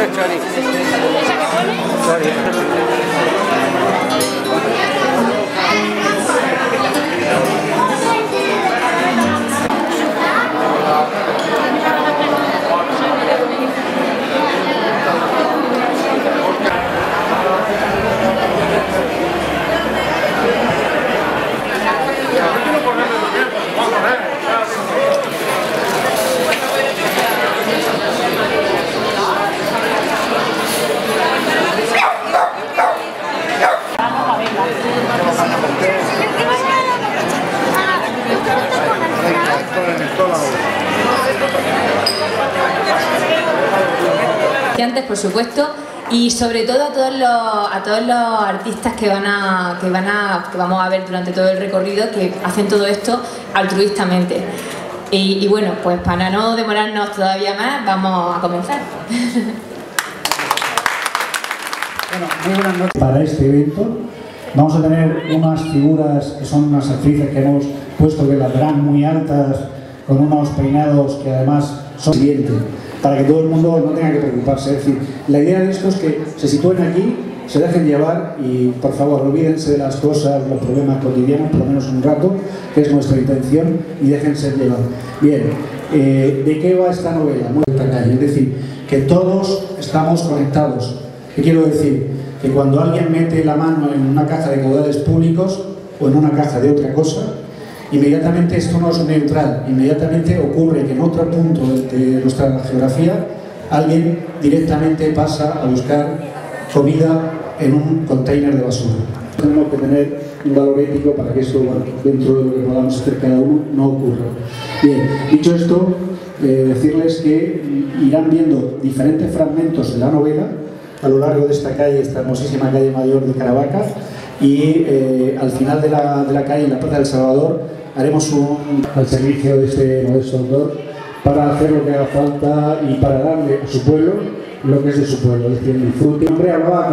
Esto es por supuesto, y sobre todo a todos los, a todos los artistas que van a, que van a, que vamos a ver durante todo el recorrido, que hacen todo esto altruistamente. Y, bueno, pues para no demorarnos todavía más, vamos a comenzar. Para este evento vamos a tener unas figuras que son unas actrices que hemos puesto que las verán muy altas, con unos peinados que además son siguientes, para que todo el mundo no tenga que preocuparse. Es decir, la idea de esto es que se sitúen aquí, se dejen llevar y por favor olvídense de las cosas, los problemas cotidianos, por lo menos un rato, que es nuestra intención, y déjense llevar. Bien, eh, ¿de qué va esta novela? Muy calle, es decir, que todos estamos conectados. ¿Qué quiero decir? Que cuando alguien mete la mano en una caja de caudales públicos o en una caja de otra cosa, inmediatamente esto no es neutral, inmediatamente ocurre que en otro punto de, nuestra geografía alguien directamente pasa a buscar comida en un container de basura. Tenemos que tener un valor ético para que bueno, dentro de lo que podamos hacer cada uno, no ocurra. Bien, dicho esto, eh, decirles que irán viendo diferentes fragmentos de la novela a lo largo de esta calle, esta hermosísima calle mayor de Caravaca, y eh, al final de la, de la calle, en la Plaza del Salvador, haremos un al servicio de este modesto autor para hacer lo que haga falta y para darle a su pueblo lo que es de su pueblo, es decir, disfrute. El hombre hablaba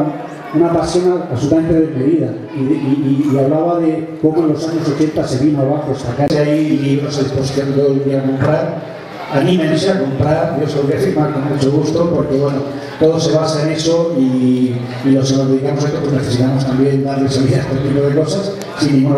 con una pasión absolutamente desmedida y, hablaba de cómo en los años 80 se vino abajo, sacarse ahí libros a disposición todo el día a comprar. Anímense a comprar, yo se lo voy a firmar con mucho gusto porque bueno, todo se basa en eso y, y los que nos dedicamos a esto pues necesitamos también darle salida a este tipo de cosas sin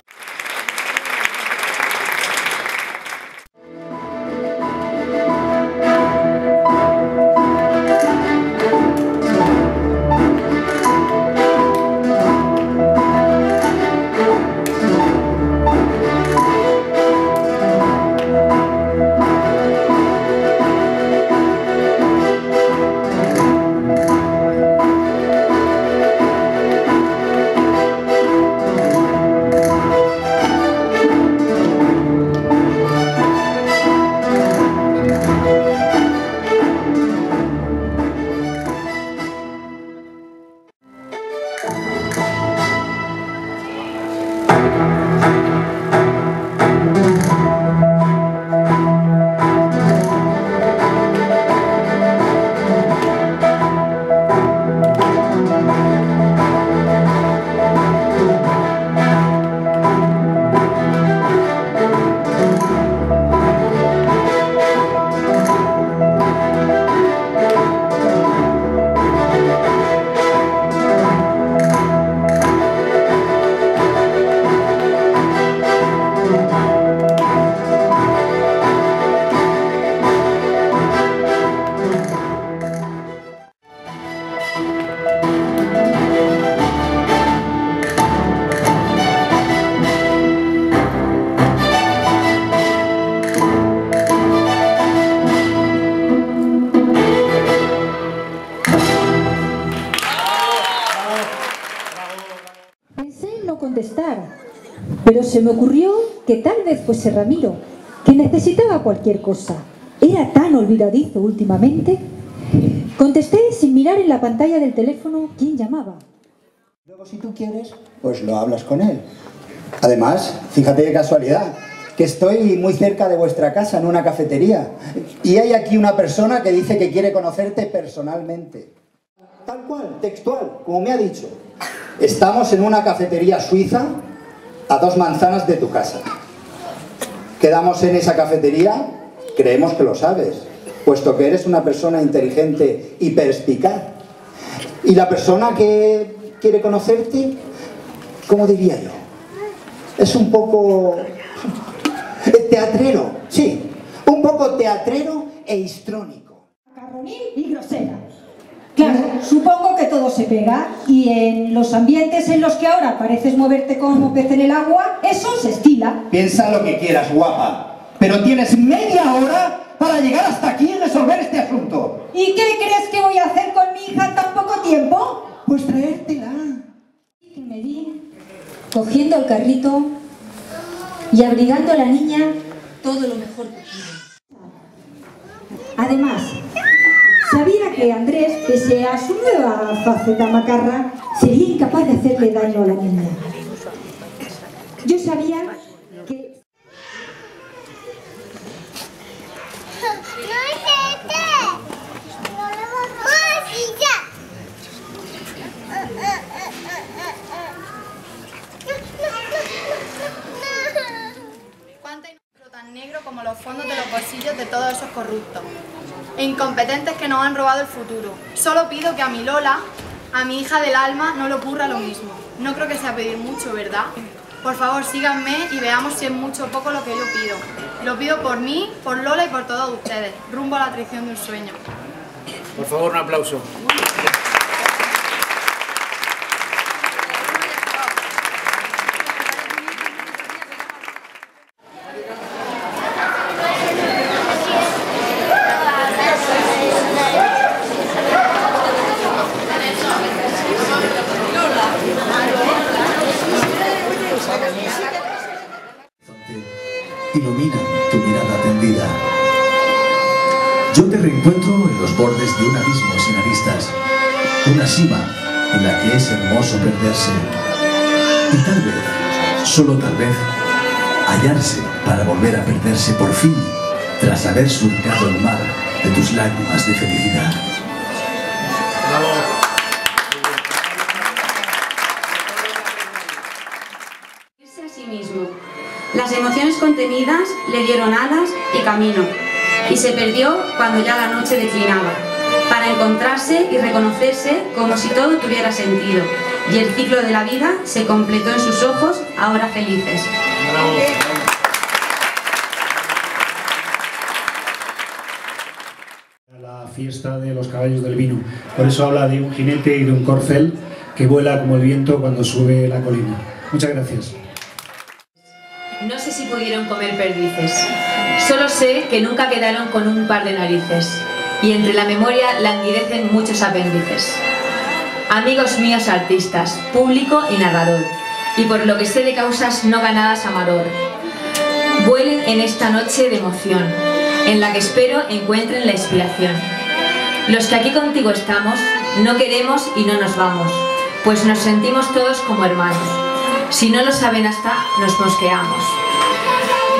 se me ocurrió que tal vez fuese Ramiro, que necesitaba cualquier cosa. Era tan olvidadizo últimamente. Contesté sin mirar en la pantalla del teléfono quién llamaba. Luego, si tú quieres, pues lo hablas con él. Además, fíjate qué casualidad, que estoy muy cerca de vuestra casa, en una cafetería. Y hay aquí una persona que dice que quiere conocerte personalmente. Tal cual, textual, como me ha dicho. Estamos en una cafetería suiza a dos manzanas de tu casa. Quedamos en esa cafetería, creemos que lo sabes. puesto que eres una persona inteligente y perspicaz. Y la persona que quiere conocerte, ¿cómo diría yo? Es un poco teatrero, sí, un poco teatrero e histrónico. Y grosera. Claro, supongo que todo se pega y en los ambientes en los que ahora pareces moverte como pez en el agua, eso se estila. Piensa lo que quieras, guapa, pero tienes media hora para llegar hasta aquí y resolver este asunto. ¿Y qué crees que voy a hacer con mi hija en tan poco tiempo? Pues traértela. Y me vi cogiendo el carrito y abrigando a la niña todo lo mejor que pude. Además, que Andrés, pese a su nueva faceta macarra, sería incapaz de hacerle daño a la niña. Yo sabía que... ¡No es este! ¡No lo vamos y ya! ¿Cuánto hay negro tan negro como los fondos de los bolsillos de todos esos corruptos? E incompetentes que nos han robado el futuro. Solo pido que a mi Lola, a mi hija del alma, no le ocurra lo mismo. No creo que sea pedir mucho, ¿verdad? Por favor, síganme y veamos si es mucho o poco lo que yo pido. Lo pido por mí, por Lola y por todos ustedes, rumbo a la traición de un sueño. Por favor, un aplauso. Ilumina tu mirada tendida. Yo te reencuentro en los bordes de un abismo sin aristas, una cima en la que es hermoso perderse. Y tal vez, solo tal vez, hallarse para volver a perderse por fin, tras haber surcado el mar de tus lágrimas de felicidad. Contenidas le dieron alas y camino, y se perdió cuando ya la noche declinaba, para encontrarse y reconocerse como si todo tuviera sentido, y el ciclo de la vida se completó en sus ojos, ahora felices. La fiesta de los caballos del vino. Por eso habla de un jinete y de un corcel que vuela como el viento cuando sube la colina. Muchas gracias. No sé si pudieron comer perdices. Solo sé que nunca quedaron con un par de narices. Y entre la memoria languidecen muchos apéndices. Amigos míos artistas, público y narrador. Y por lo que sé de causas no ganadas amador. Vuelen en esta noche de emoción, en la que espero encuentren la inspiración. Los que aquí contigo estamos, no queremos y no nos vamos, pues nos sentimos todos como hermanos. Si no lo saben hasta, nos mosqueamos.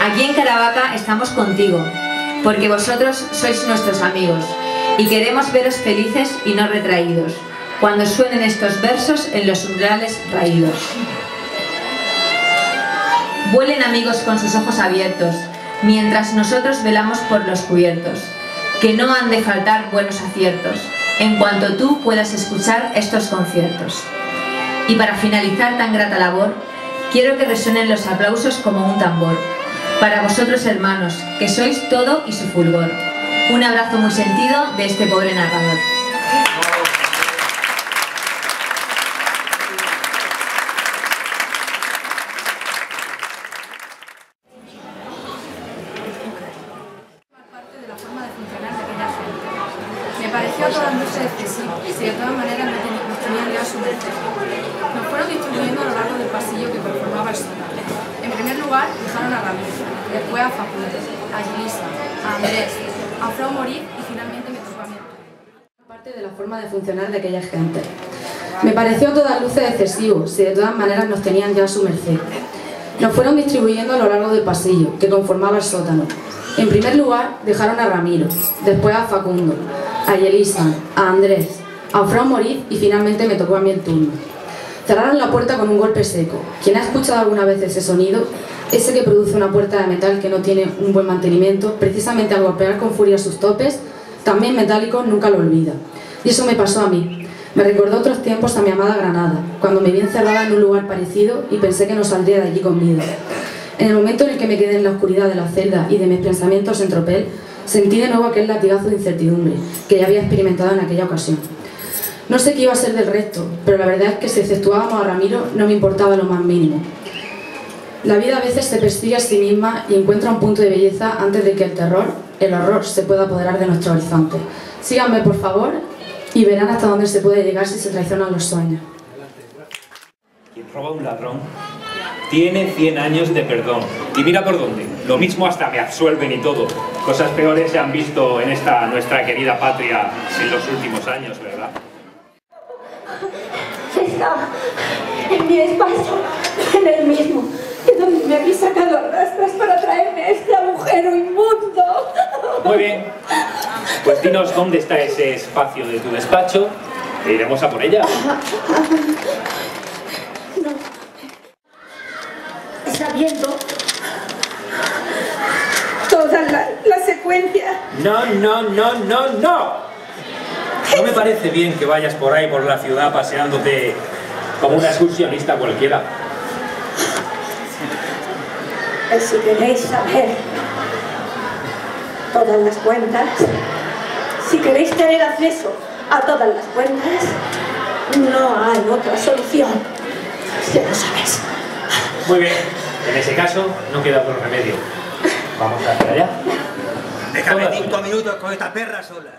Aquí en Caravaca estamos contigo, porque vosotros sois nuestros amigos y queremos veros felices y no retraídos, cuando suenen estos versos en los umbrales raídos. Vuelen amigos con sus ojos abiertos, mientras nosotros velamos por los cubiertos, que no han de faltar buenos aciertos, en cuanto tú puedas escuchar estos conciertos. Y para finalizar tan grata labor, quiero que resuenen los aplausos como un tambor. Para vosotros hermanos, que sois todo y su fulgor. Un abrazo muy sentido de este pobre narrador. parte de la forma de funcionar de aquella gente. Me pareció a todas luces excesivo, si de todas maneras no ten- nos tenían ya a su merced. Nos fueron distribuyendo a lo largo del pasillo que conformaba el sótano. En primer lugar, dejaron a Ramiro, después a Facundo, a Gilisa, a Andrés, a Frau Morir y finalmente me tocó a mí. Parte de la de aquella gente. Me pareció a todas luces excesivo, si de todas maneras nos tenían ya a su merced. Nos fueron distribuyendo a lo largo del pasillo, que conformaba el sótano. En primer lugar, dejaron a Ramiro, después a Facundo, a Yelisa, a Andrés, a Frau Morir y finalmente me tocó a mí el turno. Cerraron la puerta con un golpe seco. ¿Quién ha escuchado alguna vez ese sonido? Ese que produce una puerta de metal que no tiene un buen mantenimiento, precisamente al golpear con furia sus topes, también metálicos, nunca lo olvida. Y eso me pasó a mí. Me recordó otros tiempos a mi amada Granada, cuando me vi encerrada en un lugar parecido y pensé que no saldría de allí con vida. En el momento en el que me quedé en la oscuridad de la celda y de mis pensamientos en tropel, sentí de nuevo aquel latigazo de incertidumbre que ya había experimentado en aquella ocasión. No sé qué iba a ser del resto, pero la verdad es que si exceptuábamos a Ramiro no me importaba lo más mínimo. La vida a veces se persigue a sí misma y encuentra un punto de belleza antes de que el terror, el horror, se pueda apoderar de nuestro horizonte. Síganme, por favor, y verán hasta dónde se puede llegar si se traicionan los sueños. Quien roba a un ladrón tiene 100 años de perdón. Y mira por dónde. Lo mismo hasta me absuelven y todo. Cosas peores se han visto en esta nuestra querida patria en los últimos años, ¿verdad? Está en mi despacho, en el mismo, de donde me habéis sacado a rastras para traerme este agujero inmundo. Muy bien. Pues dinos dónde está ese espacio de tu despacho e iremos a por ella. No. Está viendo toda la, la secuencia. No, no, no, no, no. No me parece bien que vayas por ahí por la ciudad paseándote como una excursionista cualquiera. Si queréis saber todas las cuentas, si queréis tener acceso a todas las cuentas, no hay otra solución. Ya lo sabes. Muy bien. En ese caso, no queda otro remedio. Vamos hacia allá. Déjame cinco minutos con esta perra sola.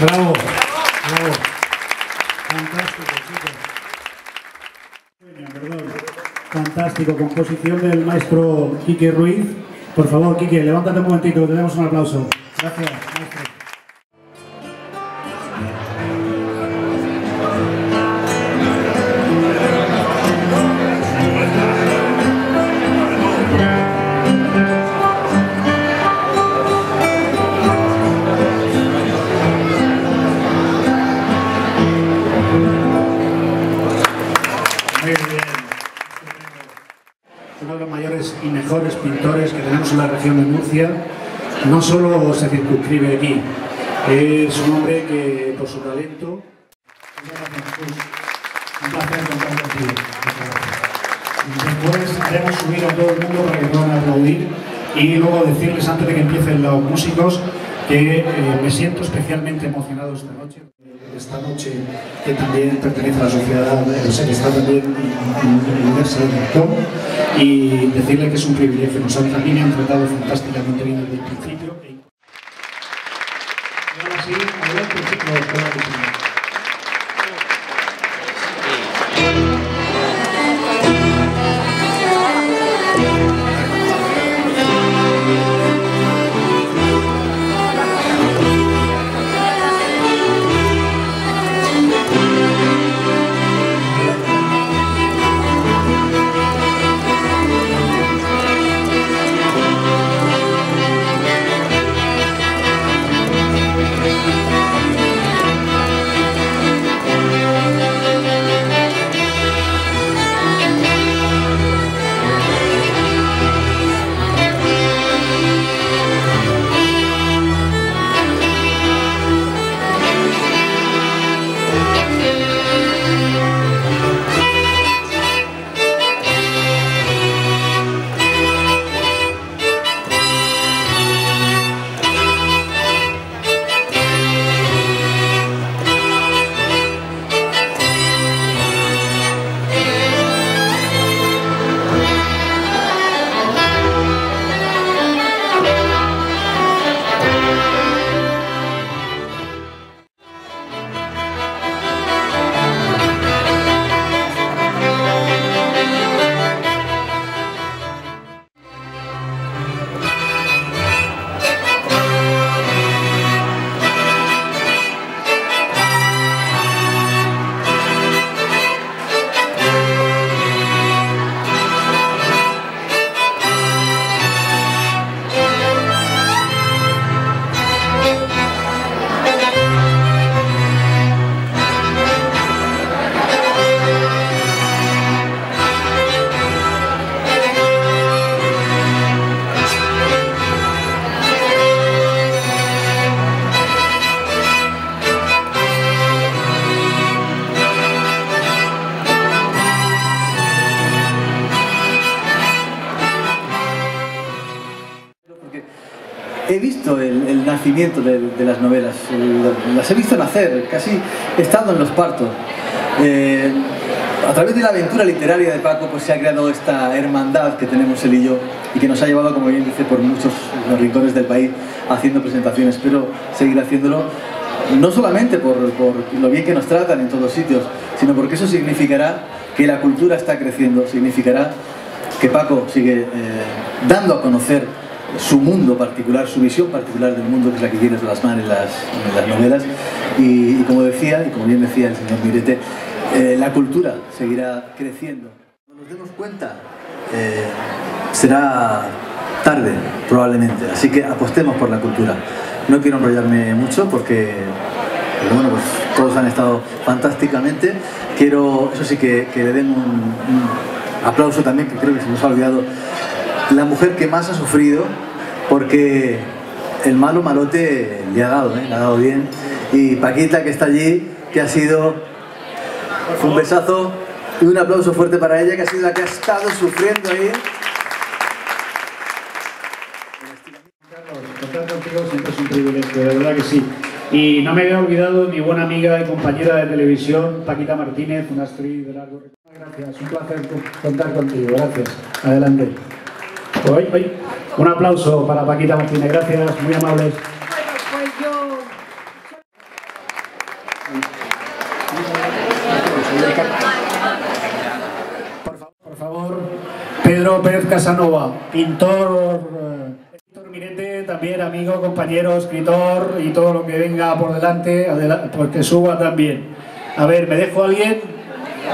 Bravo, bravo. Fantástico. Fantástico, composición del maestro Quique Ruiz. Por favor, Quique, levántate un momentito, tenemos un aplauso. Gracias, maestro. Región de Murcia, no solo se circunscribe aquí, es un hombre que por su talento... Un placer contar contigo. Después haremos subir a todo el mundo para que puedan aplaudir y luego decirles antes de que empiecen los músicos que eh, me siento especialmente emocionado esta noche. Esta noche que también pertenece a la sociedad, o sea, que está también en el tom, y decirle que es un privilegio. Nos han, me han tratado fantásticamente bien desde el principio. Y ahora sí, adelante chicos, he visto el, nacimiento de, de las novelas, el- las he visto nacer, casi estando en los partos. Eh, a través de la aventura literaria de Paco pues se ha creado esta hermandad que tenemos él y yo y que nos ha llevado, como bien dice, por muchos rincones del país haciendo presentaciones. Espero seguir haciéndolo, no solamente por, por lo bien que nos tratan en todos sitios, sino porque eso significará que la cultura está creciendo, significará que Paco sigue eh, dando a conocer su mundo particular, su visión particular del mundo, que es la que quiere plasmar en las, en las novelas. Y, como decía, y como bien decía el señor Mirete, eh, la cultura seguirá creciendo. Cuando nos demos cuenta, eh, será tarde, probablemente. Así que apostemos por la cultura. No quiero enrollarme mucho porque, bueno, pues todos han estado fantásticamente. Quiero, eso sí, que, que le den un, un aplauso también, que creo que se nos ha olvidado, la mujer que más ha sufrido porque el malo malote le ha dado, ¿eh? le ha dado bien. Y Paquita, que está allí, que ha sido un besazo y un aplauso fuerte para ella, que ha sido la que ha estado sufriendo ahí. Contar contigo siempre es un privilegio, de verdad que sí. Y no me había olvidado mi buena amiga y compañera de televisión, Paquita Martínez, una actriz de largo. Gracias, un placer co- contar contigo, gracias. Adelante. Un aplauso para Paquita Martínez, gracias, muy amables. Pues yo... Por favor, Pedro Pérez Casanova, pintor, eh, Mirete, también amigo, compañero, escritor y todo lo que venga por delante, pues que suba también. A ver, ¿me dejo a alguien?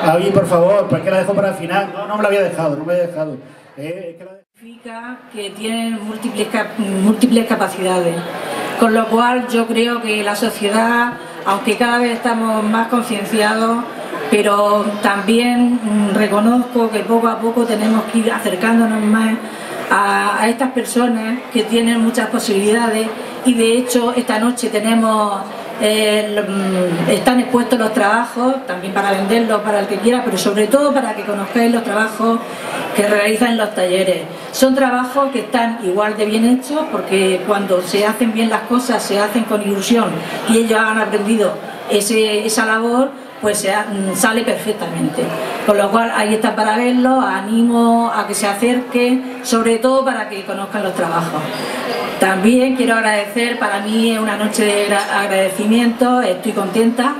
Ahí, por favor, ¿por qué la dejo para el final? No, no me la había dejado, no me había dejado. Eh, es que la- que tienen múltiples, múltiples capacidades. Con lo cual yo creo que la sociedad, aunque cada vez estamos más concienciados, pero también mm, reconozco que poco a poco tenemos que ir acercándonos más a estas personas que tienen muchas posibilidades y de hecho esta noche tenemos eh, mm, están expuestos los trabajos, también para venderlos para el que quiera, pero sobre todo para que conozcáis los trabajos que realizan los talleres. Son trabajos que están igual de bien hechos porque cuando se hacen bien las cosas, se hacen con ilusión y ellos han aprendido ese, esa labor, pues se mm, sale perfectamente. Con lo cual ahí está para verlo, animo a que se acerquen, sobre todo para que conozcan los trabajos. También quiero agradecer, para mí es una noche de gra- agradecimiento, estoy contenta,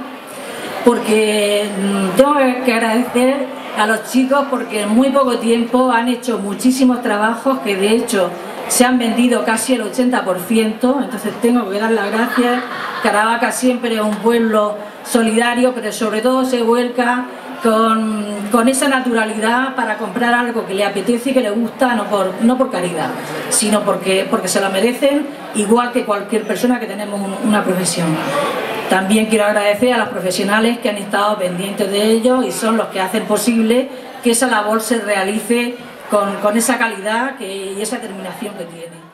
porque mm, tengo que agradecer a los chicos porque en muy poco tiempo han hecho muchísimos trabajos que de hecho se han vendido casi el 80%, entonces tengo que dar las gracias. Caravaca siempre es un pueblo solidario, pero sobre todo se vuelca con, con esa naturalidad para comprar algo que le apetece y que le gusta, no por, no por caridad, sino porque, porque se lo merecen, igual que cualquier persona que tenemos un- una profesión. También quiero agradecer a los profesionales que han estado pendientes de ello y son los que hacen posible que esa labor se realice con, con esa calidad que- y esa terminación que tiene.